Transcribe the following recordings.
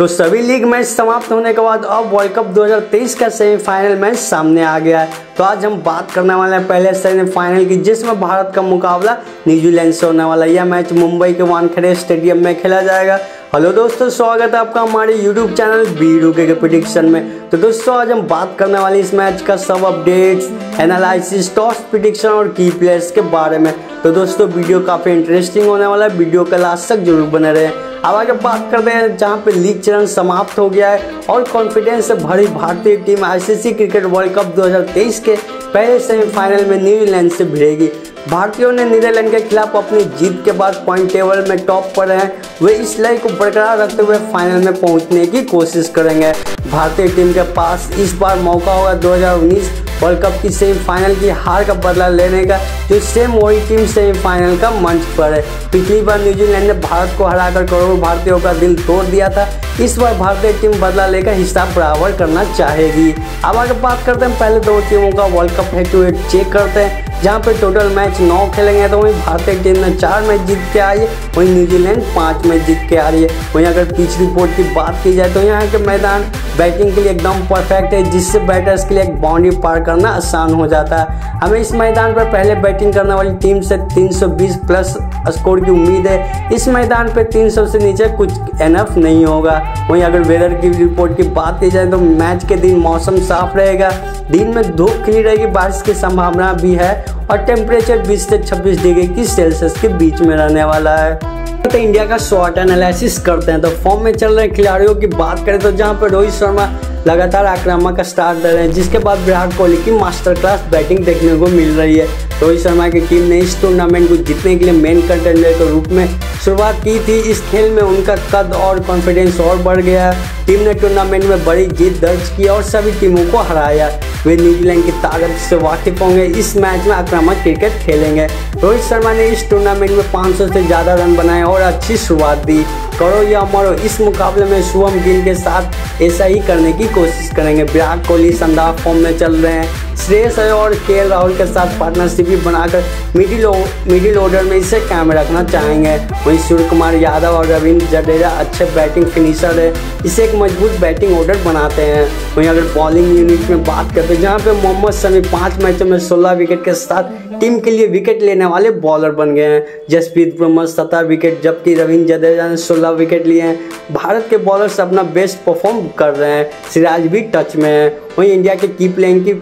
तो सभी league match समाप्त होने के बाद अब वर्ल्ड कप 2023 का सेमीफाइनल मैच सामने आ गया है। तो आज हम बात करने वाले हैं पहले सेमीफाइनल की, जिसमें भारत का मुकाबला न्यूजीलैंड से होने वाला है। यह मैच मुंबई के वानखेड़े स्टेडियम में खेला जाएगा। हेलो दोस्तों, स्वागत है आपका हमारे यूट्यूब चैनल बी रूके के प्रिडिक्शन में। तो दोस्तों, आज हम बात करने वाले इस मैच का सब अपडेट्स एनालिसिस टॉस प्रिडिक्शन और की प्लेयर्स के बारे में। तो दोस्तों, वीडियो काफ़ी इंटरेस्टिंग होने वाला है। वीडियो का लास्ट तक ज़रूर बने रहे। अब आगे बात करते हैं, जहाँ पे लीग चरण समाप्त हो गया है और कॉन्फिडेंस से भरी भारतीय team ICC cricket world cup 2023 के पहले सेमीफाइनल में न्यूजीलैंड से भिड़ेगी। भारतीयों ने नीदरलैंड के खिलाफ अपनी जीत के बाद पॉइंट टेबल में टॉप पर हैं। वे इस लय को बरकरार रखते हुए फाइनल में पहुँचने की कोशिश करेंगे। भारतीय टीम के पास इस बार मौका होगा 2019 वर्ल्ड कप की सेमीफाइनल की हार का बदला लेने का, जो सेम वही टीम सेमीफाइनल का मंच पर है। पिछली बार न्यूजीलैंड ने भारत को हराकर करोड़ों भारतीयों का दिल तोड़ दिया था। इस बार भारतीय टीम बदला लेकर हिस्सा बराबर करना चाहेगी। अब अगर बात करते हैं, पहले दो टीमों का world cup head to head check करते हैं। जहाँ पे टोटल मैच नौ खेलेंगे तो वहीं भारतीय टीम ने चार मैच जीत के आई है, वहीं न्यूजीलैंड पाँच मैच जीत के आ रही है। वहीं अगर पिच रिपोर्ट की बात की जाए तो यहाँ के मैदान बैटिंग के लिए एकदम परफेक्ट है, जिससे बैटर्स के लिए एक बाउंड्री पार करना आसान हो जाता है। हमें इस मैदान पर पहले बैटिंग करने वाली टीम से 320 प्लस स्कोर की उम्मीद है। इस मैदान पर 300 से नीचे कुछ एनफ नहीं होगा। वहीं अगर वेदर की रिपोर्ट की बात की जाए तो मैच के दिन मौसम साफ़ रहेगा, दिन में धूप खिली रहेगी, बारिश की संभावना भी है। और टेम्परेचर 20 से 26 डिग्री की सेल्सियस के बीच में रहने वाला है। तो इंडिया का शॉर्ट एनालिसिस करते हैं। तो फॉर्म में चल रहे खिलाड़ियों की बात करें तो जहाँ पर रोहित शर्मा लगातार आक्रामक स्टार्ट दे रहे हैं, जिसके बाद विराट कोहली की मास्टर क्लास बैटिंग देखने को मिल रही है। रोहित शर्मा की टीम ने इस टूर्नामेंट को जीतने के लिए मेन कंटेंडर के रूप में शुरुआत की थी। इस खेल में उनका कद और कॉन्फिडेंस और बढ़ गया टीम ने टूर्नामेंट में बड़ी जीत दर्ज की और सभी टीमों को हराया। वे न्यूजीलैंड की ताकत से वाकिफ होंगे। इस मैच में आक्रामक क्रिकेट खेलेंगे। रोहित शर्मा ने इस टूर्नामेंट में 500 से ज़्यादा रन बनाए और अच्छी शुरुआत दी। करो या मरो, इस मुकाबले में शुभम गिल के साथ ऐसा ही करने की कोशिश करेंगे। विराट कोहली शानदार फॉर्म में चल रहे हैं। श्रेयस और के राहुल के साथ पार्टनरशिप भी बनाकर मिडिल मिडिल ऑर्डर में इसे कायम रखना चाहेंगे। वहीं सूर्य कुमार यादव और रविंद्र जडेजा अच्छे बैटिंग फिनिशर है। इसे एक मज़बूत बैटिंग ऑर्डर बनाते हैं। वहीं अगर बॉलिंग यूनिट में बात करते हैं जहाँ पे मोहम्मद शमी पाँच मैचों में सोलह विकेट के साथ टीम के लिए विकेट लेने वाले बॉलर बन गए हैं। जसप्रीत बुमराह सत्रह विकेट जबकि रविंद्र जडेजा ने सोलह विकेट लिए हैं। भारत के बॉलर्स अपना बेस्ट परफॉर्म कर रहे हैं। सिराज भी टच में है। वहीं इंडिया के की प्लेइंग की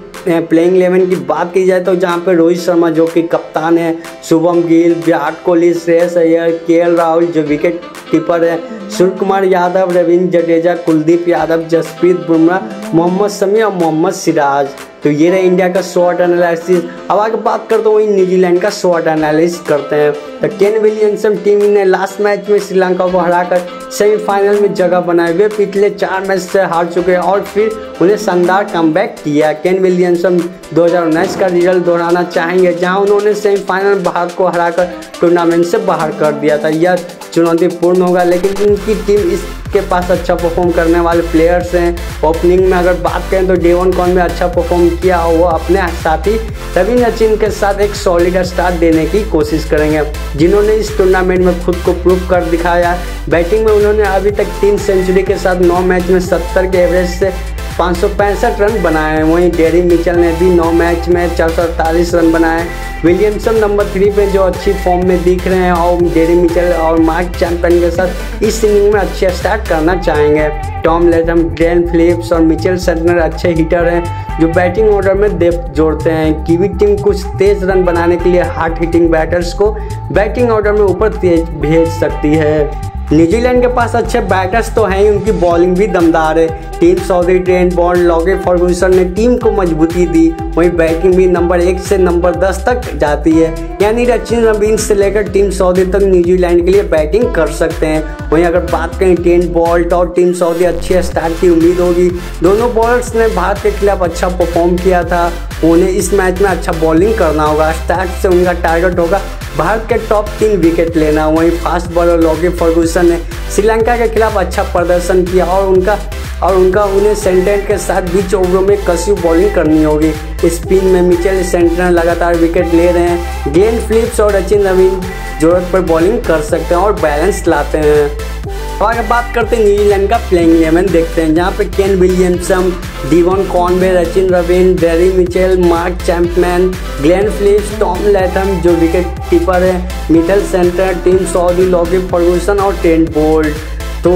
प्लेइंग इलेवन की बात की जाए तो जहाँ पे रोहित शर्मा जो कि कप्तान है, शुभम गिल, विराट कोहली, श्रेयस अय्यर, के राहुल जो विकेट कीपर है सूर्य कुमार यादव, रविंद्र जडेजा, कुलदीप यादव, जसप्रीत बुमराह, मोहम्मद शमी और मोहम्मद सिराज। तो ये रहे इंडिया का शॉर्ट एनालिसिस अब आगे बात करते हैं न्यूजीलैंड का शॉर्ट एनालिसिस करते हैं। तो केन विलियमसन टीम ने लास्ट मैच में श्रीलंका को हराकर सेमीफाइनल में जगह बनाए हुए पिछले चार मैच से हार चुके हैं और फिर उन्हें शानदार कम किया। केन विलियमसन दो हज़ार उन्नीस का रिज़ल्ट दोहराना चाहेंगे, जहाँ उन्होंने सेमीफाइनल भारत को हराकर टूर्नामेंट से बाहर कर दिया था। यह चुनौतीपूर्ण होगा, लेकिन उनकी टीम इसके पास अच्छा परफॉर्म करने वाले प्लेयर्स हैं। ओपनिंग में अगर बात करें तो डेवन कॉन में अच्छा परफॉर्म किया और वो अपने साथी रविंद्र अचिन के साथ एक सॉलिड स्टार्ट देने की कोशिश करेंगे, जिन्होंने इस टूर्नामेंट में खुद को प्रूव कर दिखाया। बैटिंग में उन्होंने अभी तक तीन सेंचुरी के साथ नौ मैच में सत्तर के एवरेज से पाँच सौ पैंसठ रन बनाए हैं। वहीं डेरी मिचल ने भी नौ मैच में चार सौ अड़तालीस रन बनाए विलियमसन नंबर थ्री पे जो अच्छी फॉर्म में दिख रहे हैं और डेरी मिचल और मार्क चैंपियन के साथ इस इनिंग में अच्छे स्टार्ट करना चाहेंगे। टॉम लेटम ग्रैंड फिलिप्स और मिचेल सटनर अच्छे हिटर हैं, जो बैटिंग ऑर्डर में डेप्थ जोड़ते हैं। कीवी टीम कुछ तेज रन बनाने के लिए हार्ड हिटिंग बैटर्स को बैटिंग ऑर्डर में ऊपर तेज भेज सकती है। न्यूजीलैंड के पास अच्छे बैटर्स तो हैं उनकी बॉलिंग भी दमदार है। Tim Southee Trent Boult Lockie Ferguson ने टीम को मजबूती दी। वहीं बैटिंग भी नंबर एक से नंबर दस तक जाती है। यानी रचिन रबीन से लेकर टीम सऊदी तक न्यूजीलैंड के लिए बैटिंग कर सकते हैं। वहीं अगर बात करें टेन बॉल्ट और टीम सऊदी अच्छे स्टार्ट की उम्मीद होगी, दोनों बॉलर्स ने भारत के खिलाफ अच्छा परफॉर्म किया था। उन्हें इस मैच में अच्छा बॉलिंग करना होगा। स्टार्ट से उनका टारगेट होगा भारत के टॉप तीन विकेट लेना। वहीं फास्ट बॉलर लॉकी फर्गूसन ने श्रीलंका के खिलाफ अच्छा प्रदर्शन किया और उनका और उनका उन्हें सेंटेंट के साथ बीच ओवरों में कसी बॉलिंग करनी होगी। स्पिन में मिचेल सेंटर लगातार विकेट ले रहे हैं। ग्लेन फिलिप्स और अचिन नवीन ज़रूरत पर बॉलिंग कर सकते हैं और बैलेंस लाते हैं। अब अगर बात करते हैं न्यूजीलैंड का प्लेइंग इलेवन, देखते हैं जहाँ पे Kane Williamson, Devon Conway, Rachin Ravindra, Daryl Mitchell, Mark Chapman Glenn Phillips, Tom Latham जो विकेट कीपर है, Mitchell Santner, Tim Southee Lockie Ferguson और टेंट बोल्ट। तो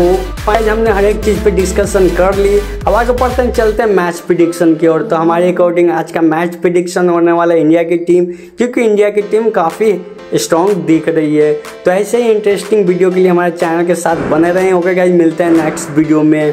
आज हमने हर एक चीज़ पे डिस्कशन कर ली। अब आगे बढ़ते हैं, चलते हैं मैच प्रिडिक्शन की ओर। तो हमारे अकॉर्डिंग आज का मैच प्रिडिक्शन होने वाला है इंडिया की टीम, क्योंकि इंडिया की टीम काफ़ी स्ट्रॉन्ग दिख रही है। तो ऐसे ही इंटरेस्टिंग वीडियो के लिए हमारे चैनल के साथ बने रहें। ओके गाइज़ मिलते हैं नेक्स्ट वीडियो में।